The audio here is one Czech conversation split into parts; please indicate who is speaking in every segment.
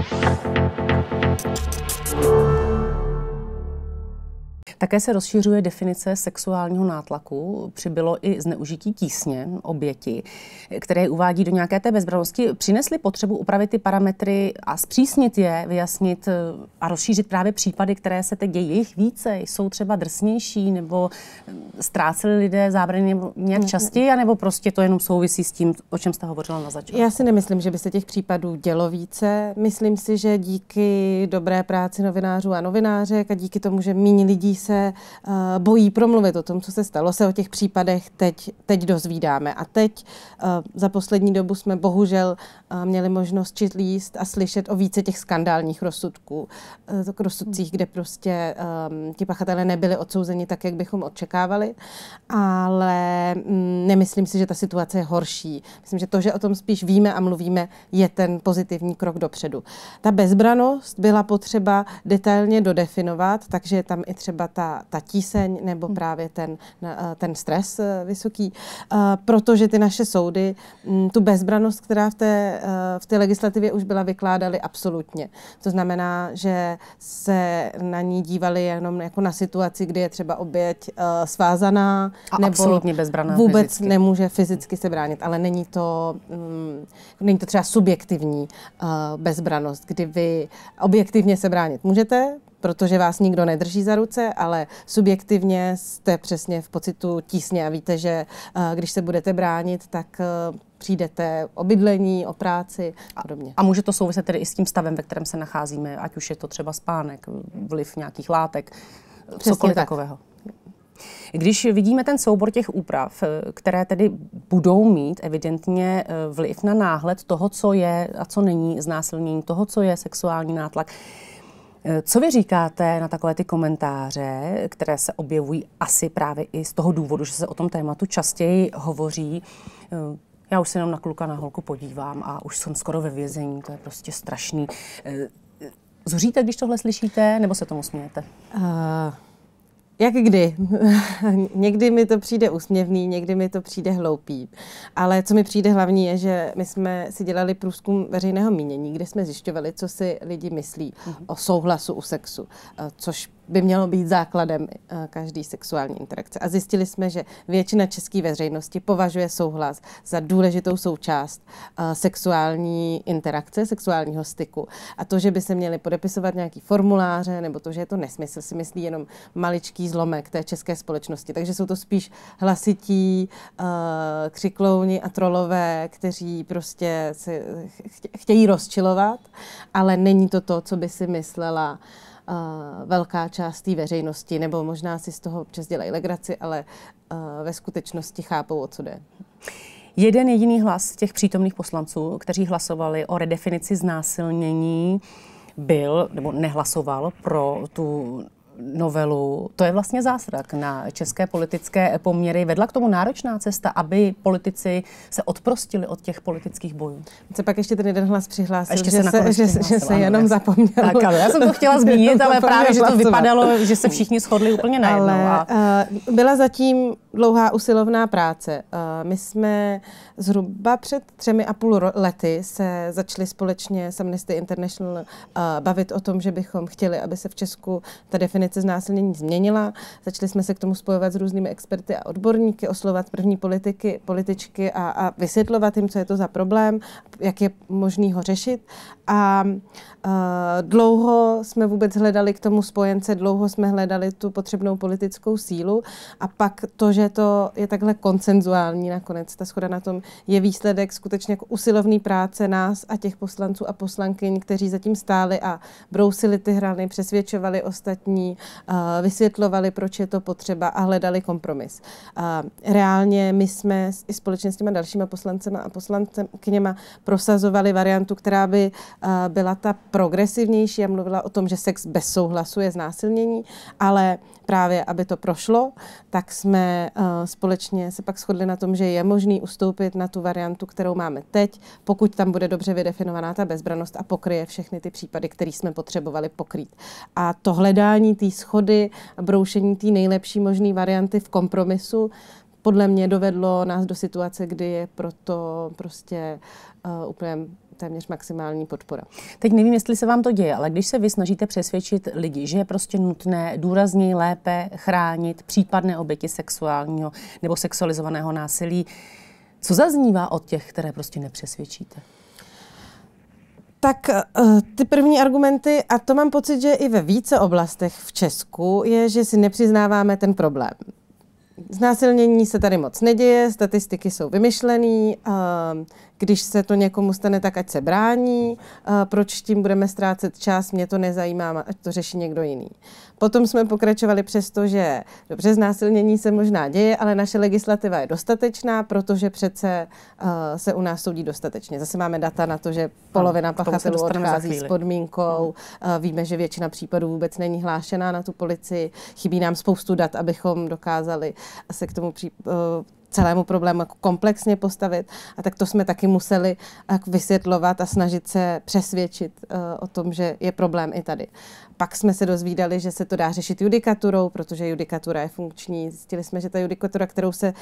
Speaker 1: Thank you. Také se rozšiřuje definice sexuálního nátlaku. Přibylo i zneužití tísně oběti, které uvádí do nějaké té bezbranosti. Přinesly potřebu upravit ty parametry a zpřísnit je, vyjasnit eh, a rozšířit právě případy, které se teď dějí. Jich více, jsou třeba drsnější, nebo eh, ztráceli lidé zábrany nějak častěji, anebo prostě to jenom souvisí s tím, o čem jste hovořila na začátku?
Speaker 2: Já si nemyslím, že by se těch případů dělo více. Myslím si, že díky dobré práci novinářů a novinářek a díky tomu, že méně lidí se uh, bojí promluvit o tom, co se stalo, se o těch případech teď, teď dozvídáme. A teď uh, za poslední dobu jsme bohužel uh, měli možnost číst a slyšet o více těch skandálních rozsudků. Uh, rozsudcích, kde prostě um, ti pachatelé nebyli odsouzeni tak, jak bychom očekávali. Ale um, nemyslím si, že ta situace je horší. Myslím, že to, že o tom spíš víme a mluvíme, je ten pozitivní krok dopředu. Ta bezbranost byla potřeba detailně dodefinovat, takže je tam i třeba ta, ta tíseň nebo hmm. právě ten, ten stres eh, vysoký, eh, protože ty naše soudy mm, tu bezbranost, která v té, eh, v té legislativě už byla vykládaly absolutně. To znamená, že se na ní dívali jenom jako na situaci, kdy je třeba oběť svázaná
Speaker 1: a nebo absolutně bezbraná
Speaker 2: vůbec fyzicky. nemůže fyzicky se bránit, ale není to, um, není to třeba subjektivní bezbranost, kdy vy objektivně se bránit můžete, protože vás nikdo nedrží za ruce, ale subjektivně jste přesně v pocitu tísně a víte, že uh, když se budete bránit, tak uh, přijdete o bydlení, o práci a podobně.
Speaker 1: A může to souviset tedy i s tím stavem, ve kterém se nacházíme, ať už je to třeba spánek, vliv nějakých látek, Přesně cokoliv tak. takového. Když vidíme ten soubor těch úprav, které tedy budou mít evidentně eh, vliv na náhled toho, co je a co není znásilnění, toho, co je sexuální nátlak, eh, co vy říkáte na takové ty komentáře, které se objevují asi právě i z toho důvodu, že se o tom tématu častěji hovoří? Eh, já už se jenom na kluka, na holku podívám a už jsem skoro ve vězení, to je prostě strašný. Zuříte, když tohle slyšíte, nebo se tomu smějete? Uh...
Speaker 2: Jak kdy? někdy mi to přijde úsměvný, někdy mi to přijde hloupý. Ale co mi přijde hlavní je, že my jsme si dělali průzkum veřejného mínění, kde jsme zjišťovali, co si lidi myslí uh-huh. o souhlasu u sexu, eh, což by mělo být základem eh, každé sexuální interakce. A zjistili jsme, že většina české veřejnosti považuje souhlas za důležitou součást eh, sexuální interakce, sexuálního styku. A to, že by se měly podepisovat nějaký formuláře, nebo to, že je to nesmysl, si myslí jenom maličký zlomek té české společnosti. Takže jsou to spíš hlasití, uh, křiklouni a trolové, kteří prostě se chtějí rozčilovat, ale není to to, co by si myslela uh, velká část té veřejnosti, nebo možná si z toho občas dělají legraci, ale ve skutečnosti chápou, o co jde.
Speaker 1: Jeden jediný hlas těch přítomných poslanců, kteří hlasovali o redefinici znásilnění, byl nebo nehlasoval pro tu novelu. To je vlastně zásrak na české politické poměry. Vedla k tomu náročná cesta, aby politici se odprostili od těch politických bojů.
Speaker 2: Se pak ještě ten jeden hlas přihlásil, ještě že, se, že, že se jenom zapomněl.
Speaker 1: Tak, ale já jsem to chtěla zmínit, ale právě, že to vypadalo, že se všichni shodli úplně najednou. Ale, a...
Speaker 2: uh, byla zatím dlouhá usilovná práce. Uh, my jsme zhruba před třemi a půl lety se začali společně s Amnesty International uh, bavit o tom, že bychom chtěli, aby se v Česku ta definice znásilnění změnila. Začali jsme se k tomu spojovat s různými experty a odborníky, oslovat první politiky, političky a, a vysvětlovat jim, co je to za problém, jak je možný ho řešit. A uh, dlouho jsme vůbec hledali k tomu spojence, dlouho jsme hledali tu potřebnou politickou sílu a pak to, že to je takhle koncenzuální nakonec, ta schoda na tom je výsledek skutečně jako usilovný práce nás a těch poslanců a poslankyň, kteří zatím stáli a brousili ty hrany, přesvědčovali ostatní, uh, vysvětlovali, proč je to potřeba a hledali kompromis. Reálně my jsme i společně s těma dalšíma poslancema a poslankyněma prosazovali variantu, která by uh, byla ta progresivnější a mluvila o tom, že sex bez souhlasu je znásilnění, ale právě, aby to prošlo, tak jsme uh, společně se pak shodli na tom, že je možný ustoupit na tu variantu, kterou máme teď, pokud tam bude dobře vydefinovaná ta bezbranost a pokryje všechny ty případy, které jsme potřebovali pokrýt. A to hledání té schody broušení té nejlepší možné varianty v kompromisu podle mě dovedlo nás do situace, kdy je proto prostě uh, úplně téměř maximální podpora.
Speaker 1: Teď nevím, jestli se vám to děje, ale když se vy snažíte přesvědčit lidi, že je prostě nutné důrazněji lépe chránit případné oběti sexuálního nebo sexualizovaného násilí, co zaznívá od těch, které prostě nepřesvědčíte?
Speaker 2: Tak uh, ty první argumenty, a to mám pocit, že i ve více oblastech v Česku, je, že si nepřiznáváme ten problém. Znásilnění se tady moc neděje, statistiky jsou vymyšlený, uh, když se to někomu stane, tak ať se brání, proč tím budeme ztrácet čas, mě to nezajímá, ať to řeší někdo jiný. Potom jsme pokračovali přesto, že dobře, znásilnění se možná děje, ale naše legislativa je dostatečná, protože přece uh, se u nás soudí dostatečně. Zase máme data na to, že polovina pachatelů odchází s podmínkou, uh, víme, že většina případů vůbec není hlášená na tu policii, chybí nám spoustu dat, abychom dokázali se k tomu pří, uh, celému problému jako komplexně postavit. A tak to jsme taky museli vysvětlovat a snažit se přesvědčit uh, o tom, že je problém i tady. Pak jsme se dozvídali, že se to dá řešit judikaturou, protože judikatura je funkční. Zjistili jsme, že ta judikatura, kterou se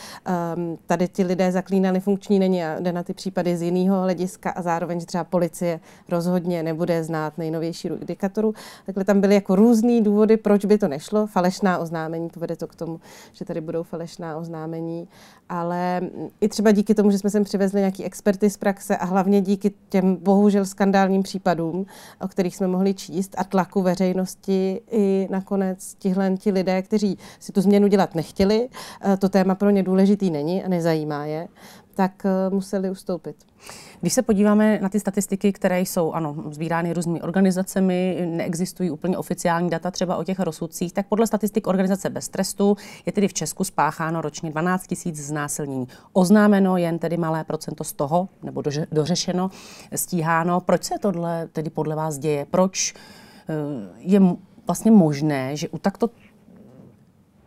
Speaker 2: um, tady ti lidé zaklínali, funkční není a jde na ty případy z jiného hlediska a zároveň, že třeba policie rozhodně nebude znát nejnovější judikaturu. Takhle tam byly jako různý důvody, proč by to nešlo. Falešná oznámení, povede to k tomu, že tady budou falešná oznámení, ale i třeba díky tomu, že jsme sem přivezli nějaký experty z praxe a hlavně díky těm bohužel skandálním případům, o kterých jsme mohli číst a tlaku veřejnosti, i nakonec tihle ti lidé, kteří si tu změnu dělat nechtěli, eh, to téma pro ně důležitý není a nezajímá je, tak eh, museli ustoupit.
Speaker 1: Když se podíváme na ty statistiky, které jsou ano, sbírány různými organizacemi, neexistují úplně oficiální data třeba o těch rozsudcích, tak podle statistik organizace Bez trestu je tedy v Česku spácháno ročně 12 000 znásilnění. Oznámeno jen tedy malé procento z toho, nebo dořešeno, stíháno. Proč se tohle tedy podle vás děje? Proč Eh, je vlastně možné, že u takto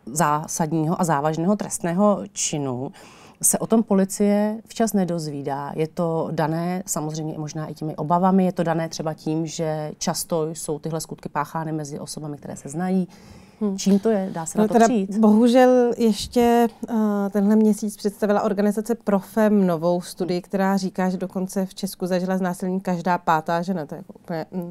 Speaker 1: zásadního a závažného trestného činu se o tom policie včas nedozvídá. Je to dané samozřejmě možná i těmi obavami, je to dané třeba tím, že často jsou tyhle skutky páchány mezi osobami, které se znají. Hmm. Čím to je? Dá se no na to teda přijít?
Speaker 2: Bohužel ještě uh, tenhle měsíc představila organizace Profem novou studii, která říká, že dokonce v Česku zažila znásilnění každá pátá žena. To je jako úplně uh,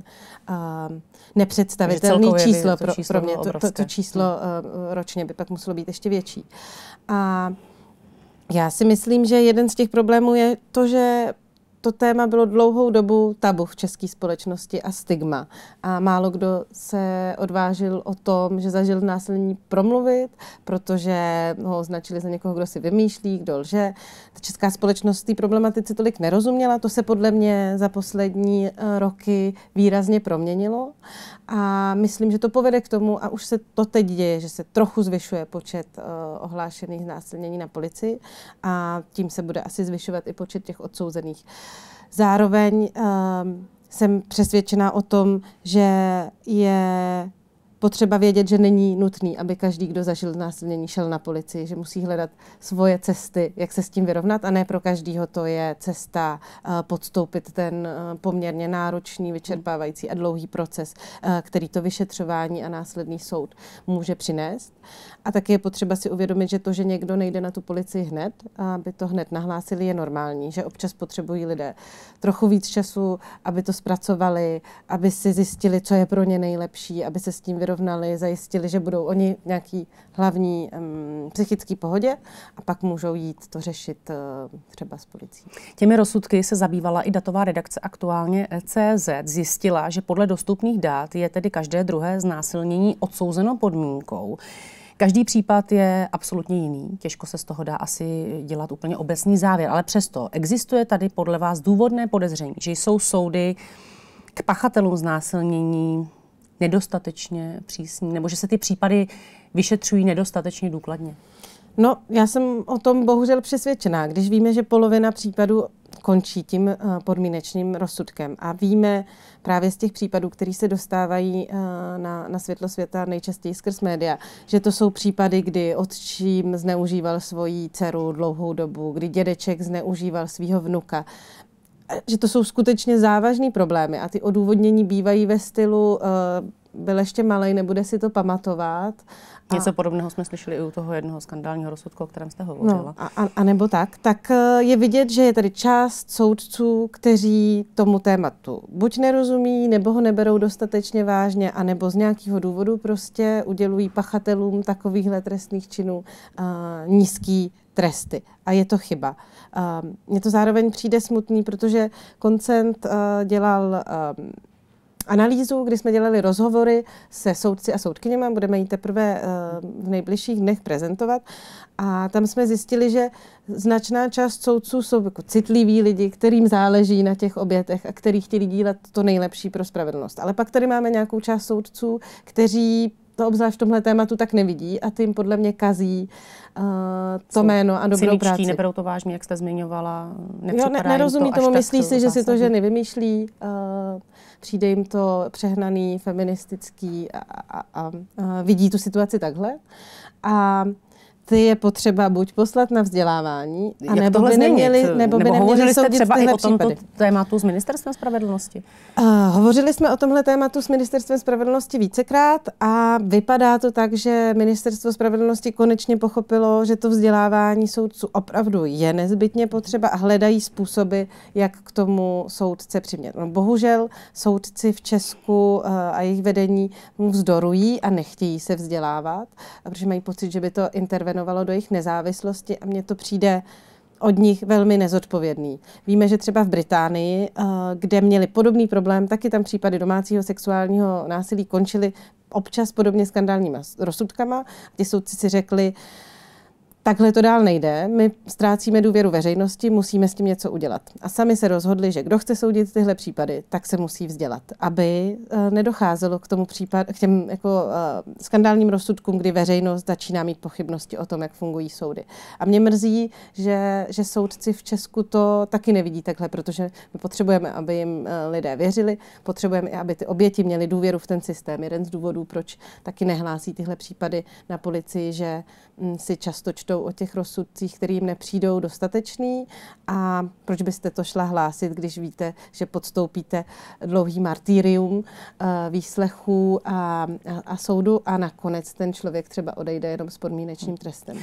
Speaker 2: nepředstavitelné číslo, pro, číslo pro mě. To, to, to číslo uh, ročně by pak muselo být ještě větší. A já si myslím, že jeden z těch problémů je to, že to téma bylo dlouhou dobu tabu v české společnosti a stigma. A málo kdo se odvážil o tom, že zažil násilní promluvit, protože ho označili za někoho, kdo si vymýšlí, kdo lže. Ta česká společnost té problematice tolik nerozuměla. To se podle mě za poslední eh, roky výrazně proměnilo. A myslím, že to povede k tomu, a už se to teď děje, že se trochu zvyšuje počet uh, ohlášených násilnění na policii a tím se bude asi zvyšovat i počet těch odsouzených. Zároveň uh, jsem přesvědčená o tom, že je potřeba vědět, že není nutný, aby každý, kdo zažil znásilnění, šel na policii, že musí hledat svoje cesty, jak se s tím vyrovnat a ne pro každýho to je cesta uh, podstoupit ten uh, poměrně náročný, vyčerpávající a dlouhý proces, uh, který to vyšetřování a následný soud může přinést. A taky je potřeba si uvědomit, že to, že někdo nejde na tu policii hned, aby to hned nahlásili, je normální, že občas potřebují lidé trochu víc času, aby to zpracovali, aby si zjistili, co je pro ně nejlepší, aby se s tím vyrovnali, zajistili, že budou oni nějaký hlavní um, psychický pohodě a pak můžou jít to řešit uh, třeba s policií.
Speaker 1: Těmi rozsudky se zabývala i datová redakce aktuálně CZ. Zjistila, že podle dostupných dát je tedy každé druhé znásilnění odsouzeno podmínkou. Každý případ je absolutně jiný. Těžko se z toho dá asi dělat úplně obecný závěr, ale přesto existuje tady podle vás důvodné podezření, že jsou soudy k pachatelům znásilnění nedostatečně přísní, nebo že se ty případy vyšetřují nedostatečně důkladně?
Speaker 2: No, já jsem o tom bohužel přesvědčená. Když víme, že polovina případů končí tím eh, podmínečným rozsudkem. A víme právě z těch případů, které se dostávají eh, na, na světlo světa nejčastěji skrz média, že to jsou případy, kdy otčím zneužíval svoji dceru dlouhou dobu, kdy dědeček zneužíval svého vnuka že to jsou skutečně závažné problémy a ty odůvodnění bývají ve stylu uh, byl ještě malý, nebude si to pamatovat.
Speaker 1: A... Něco podobného jsme slyšeli i u toho jednoho skandálního rozsudku, o kterém jste hovořila. No,
Speaker 2: a, a, a nebo tak. Tak eh, je vidět, že je tady část soudců, kteří tomu tématu buď nerozumí, nebo ho neberou dostatečně vážně, anebo z nějakého důvodu prostě udělují pachatelům takovýchhle trestných činů uh, nízký tresty. A je to chyba. Mně to zároveň přijde smutný, protože koncent uh, dělal uh, analýzu, kdy jsme dělali rozhovory se soudci a soudkyněma, budeme ji teprve uh, v nejbližších dnech prezentovat. A tam jsme zjistili, že značná část soudců jsou jako citliví lidi, kterým záleží na těch obětech a kteří chtěli dílet to nejlepší pro spravedlnost. Ale pak tady máme nějakou část soudců, kteří to obzvlášť v tomhle tématu tak nevidí a tím podle mě kazí uh, to Jsou jméno a dobrou cyničtí, práci.
Speaker 1: neberou to vážně, jak jste zmiňovala.
Speaker 2: Jo, ne, nerozumí to tomu, myslí si, že si to ženy vymýšlí. Uh, přijde jim to přehnaný, feministický a, a, a, a vidí tu situaci takhle. A ty je potřeba buď poslat na vzdělávání, a nebo by neměli, nebo, nebo by
Speaker 1: neměli hovořili jste třeba i o tomto případy. tématu s Ministerstvem spravedlnosti?
Speaker 2: Uh, hovořili jsme o tomhle tématu s Ministerstvem spravedlnosti vícekrát a vypadá to tak, že Ministerstvo spravedlnosti konečně pochopilo, že to vzdělávání soudců opravdu je nezbytně potřeba a hledají způsoby, jak k tomu soudce přimět. No, bohužel soudci v Česku uh, a jejich vedení mu vzdorují a nechtějí se vzdělávat, protože mají pocit, že by to intervenovalo zahrnovalo do jejich nezávislosti a mně to přijde od nich velmi nezodpovědný. Víme, že třeba v Británii, eh, kde měli podobný problém, taky tam případy domácího sexuálního násilí končily občas podobně skandálníma rozsudkama. Ti soudci si řekli, takhle to dál nejde, my ztrácíme důvěru veřejnosti, musíme s tím něco udělat. A sami se rozhodli, že kdo chce soudit tyhle případy, tak se musí vzdělat, aby uh, nedocházelo k tomu případ, k těm jako, uh, skandálním rozsudkům, kdy veřejnost začíná mít pochybnosti o tom, jak fungují soudy. A mě mrzí, že, že soudci v Česku to taky nevidí takhle, protože my potřebujeme, aby jim uh, lidé věřili, potřebujeme aby ty oběti měly důvěru v ten systém. Jeden z důvodů, proč taky nehlásí tyhle případy na policii, že um, si často čtou o těch rozsudcích, který jim nepřijdou dostatečný a proč byste to šla hlásit, když víte, že podstoupíte dlouhý martýrium eh, výslechů a, a, soudu a nakonec ten člověk třeba odejde jenom s podmínečným trestem.